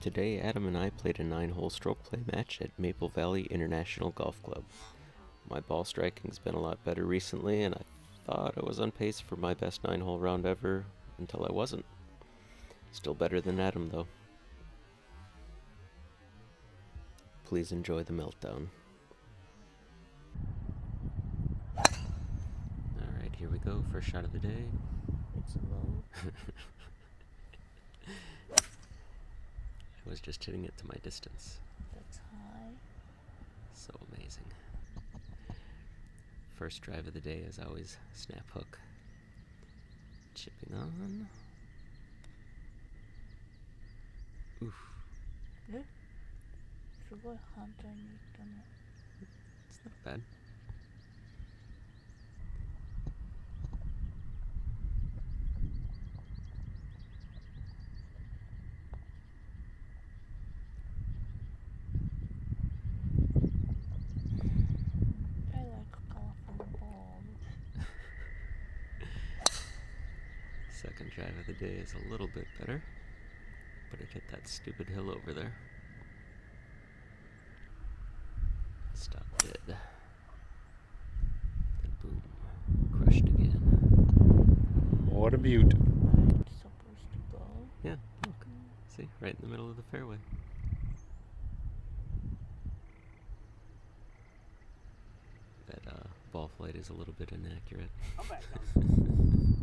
Today, Adam and I played a nine hole stroke play match at Maple Valley International Golf Club. My ball striking's been a lot better recently, and I thought I was on pace for my best nine hole round ever until I wasn't. Still better than Adam, though. Please enjoy the meltdown. Alright, here we go. First shot of the day. It's low. I was just hitting it to my distance. That's high. So amazing. First drive of the day is always snap hook. Chipping on. Oof. Good. It's not bad. Second drive of the day is a little bit better, but it hit that stupid hill over there. Stop dead. Then boom, crushed again. What a beaut. Supposed to go. Yeah, look, see, right in the middle of the fairway. That uh, ball flight is a little bit inaccurate.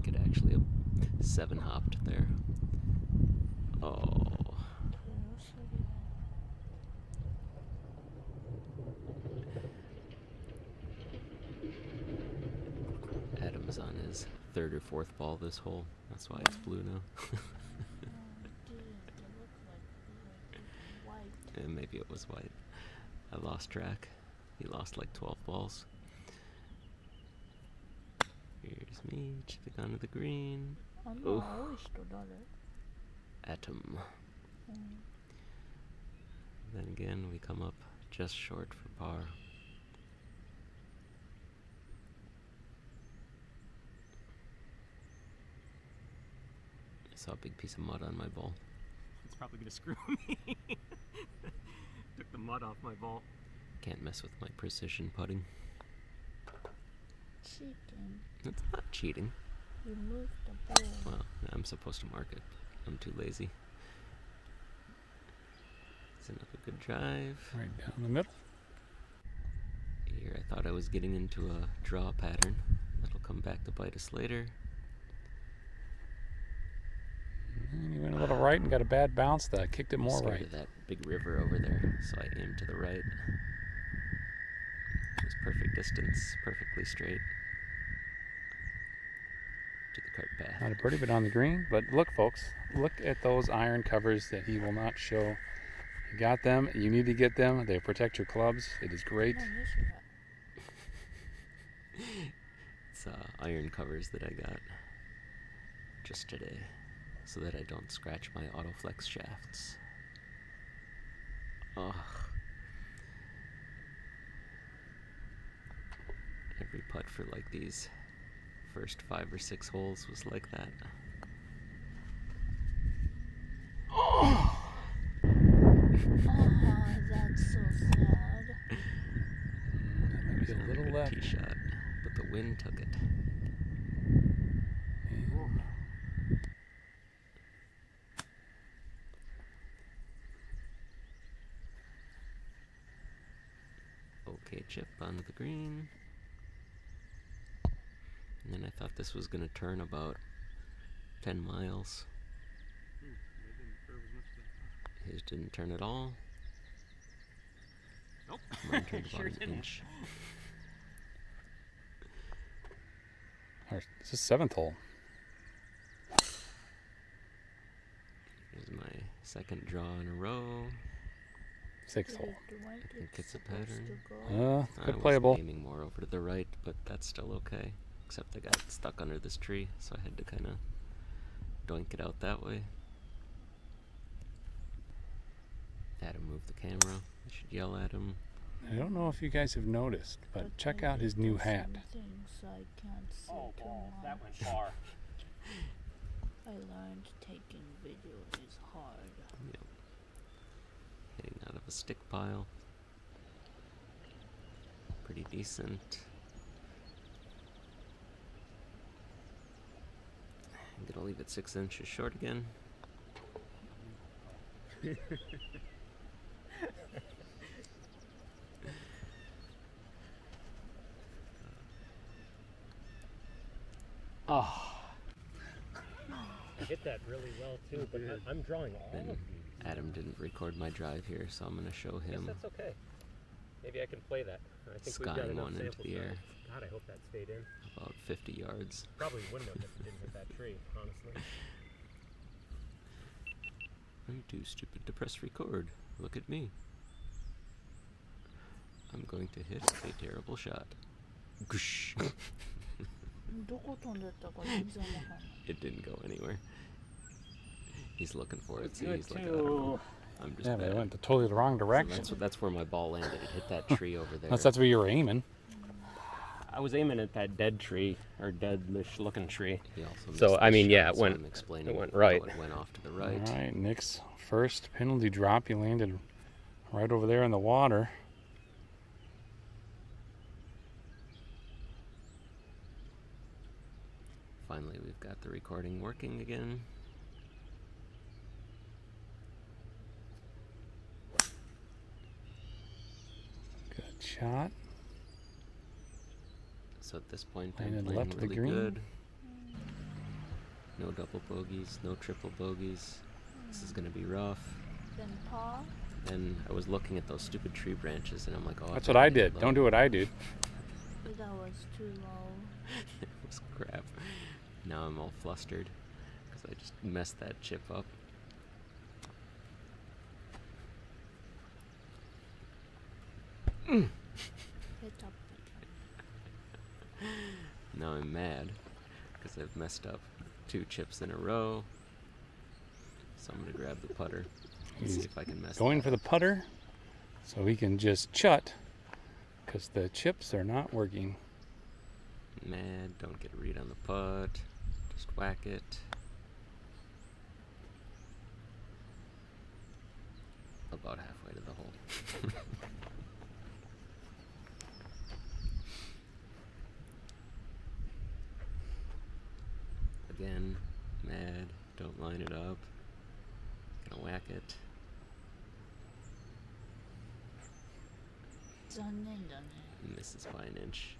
think it actually um, seven hopped there. Oh. Adam's on his third or fourth ball this hole. That's why it's blue now. and maybe it was white. I lost track. He lost like 12 balls. Me, should the gun of the green. Oh, Adam. Mm. Then again, we come up just short for par. I saw a big piece of mud on my ball. It's probably gonna screw me. Took the mud off my ball. Can't mess with my precision putting. Cheating. It's not cheating. You moved the ball. Well, I'm supposed to mark it. I'm too lazy. It's another good drive. Right down the middle. Here, I thought I was getting into a draw pattern. That'll come back to bite us later. And he went a little right and got a bad bounce. That kicked it more right. of that big river over there, so I aimed to the right. Just perfect distance, perfectly straight to the cart path. Not a birdie, but on the green. But look, folks, look at those iron covers that he will not show. You got them. You need to get them. They protect your clubs. It is great. it's uh, iron covers that I got just today so that I don't scratch my autoflex shafts. Ugh. For like these first five or six holes was like that. Ah, that's so sad. Might a little left. tee shot, but the wind took it. Okay, chip onto the green. And then I thought this was going to turn about 10 miles. His didn't turn at all. Nope. Mine turned about Sure an didn't. inch. This is seventh hole. Here's my second draw in a row. Sixth hole. Dude, the white think it's a supposed pattern. to go. Uh, I good was playable. aiming more over to the right, but that's still okay. Except I got stuck under this tree, so I had to kind of doink it out that way. Had to move the camera. I should yell at him. I don't know if you guys have noticed, but But check out his new there's hat. some I can't see Oh, too. That went far. I learned taking video is hard. Yep. Hitting out of a stick pile. Pretty decent. I'm gonna leave it six inches short again. Ah. Oh, I hit that really well too, but I, I'm drawing all Then of these. Adam didn't record my drive here, so I'm gonna show Guess him. that's okay. Maybe I can play that. I think we've got enough one into the air. God, I hope that stayed in. About 50 yards. Probably wouldn't have if it didn't hit that tree, honestly. I'm too stupid to press record. Look at me. I'm going to hit a terrible shot. Goosh. it didn't go anywhere. He's looking for it. So he's like, I'm just yeah, but bad. it went the totally the wrong So direction. that's, that's where my ball landed. It hit that tree over there. Unless that's where you were aiming. I was aiming at that dead tree or deadish looking tree. So, I the mean, yeah, it so went- I'm went right. It went off to the right. All right, Nick's first penalty drop. You landed right over there in the water. Finally, we've got the recording working again. Good shot. So at this point, I'm playing left of the really green. good. No double bogeys, no triple bogeys. This is gonna be rough. Then Paul. Then I was looking at those stupid tree branches, and I'm like, oh. That's bet what I did. low." Don't do what I did. That was too low. it was crap. Now I'm all flustered because I just messed that chip up. Hit up. Now I'm mad because I've messed up two chips in a row. So I'm gonna grab the putter and see if I can mess. Going for the putter so he can just chut because the chips are not working. Mad, don't get a read on the putt. Just whack it. About halfway to the hole. Again, mad, don't line it up. Gonna whack it. Misses by an inch.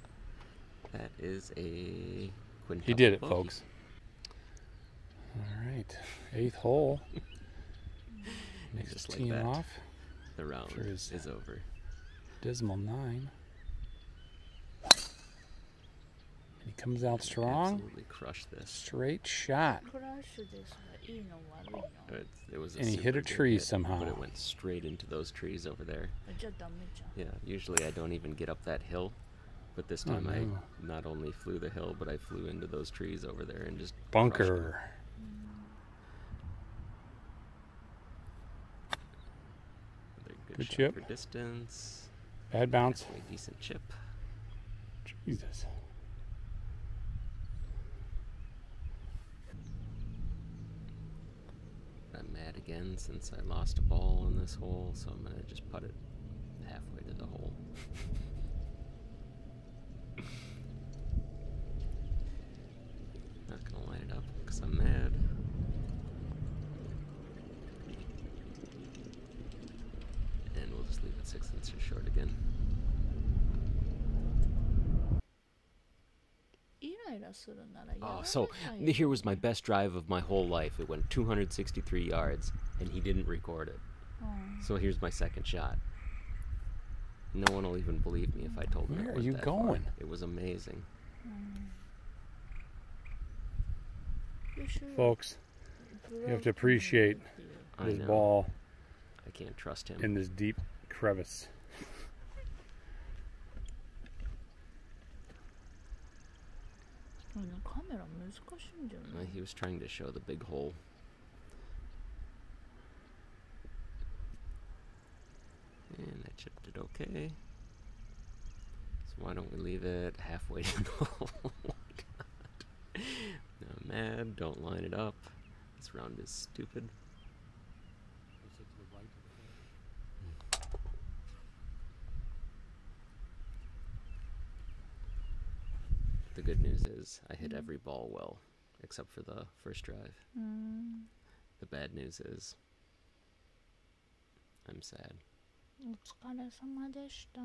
That is a quintuple. He did it, bogey. folks. All right, eighth hole. Next just team like off. The round is, is over. Dismal nine. And he comes out strong. Absolutely crush this. Straight shot. Crush this it, it was. and he hit a tree hit, somehow. But it went straight into those trees over there. Yeah. Usually I don't even get up that hill, but this oh, time oh, I not only flew the hill, but I flew into those trees over there and just bunker. Good, good, chip. For distance. Bad bounce. Decent chip. Jesus. again since I lost a ball in this hole, so I'm going to just put it halfway to the hole. Not going to light it up because I'm mad. And we'll just leave it 6 inches short again. Oh, so here was my best drive of my whole life. It went 263 yards and he didn't record it. Oh. So here's my second shot. No one will even believe me if I told them. Where are you going? Far. It was amazing. Mm. Folks, you have to appreciate this ball. I can't trust him. In this deep crevice. he was trying to show the big hole. And I chipped it okay. So why don't we leave it halfway to the hole? oh my god. Now I'm mad, don't line it up. This round is stupid. The good news is I hit Mm. every ball well, except for the first drive. うーん The bad news is I'm sad. お疲れ様でした。